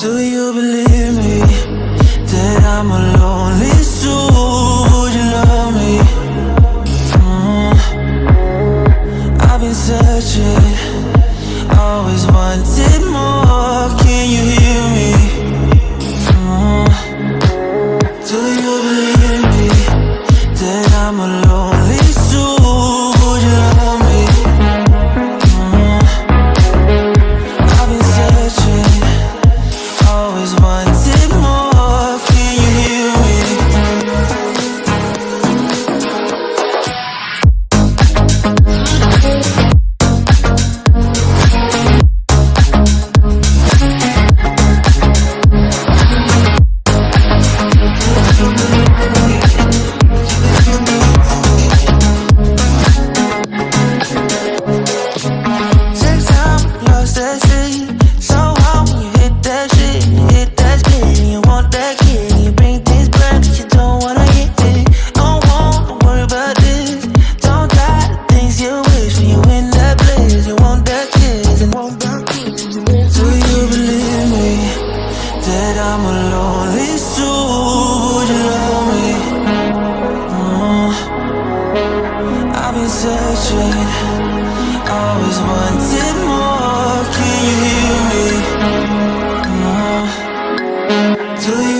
Do you believe me that I'm a lonely soul? Would you love me? Mm. I've been searching. been searching Always wanted more Can you hear me? Mm. Do you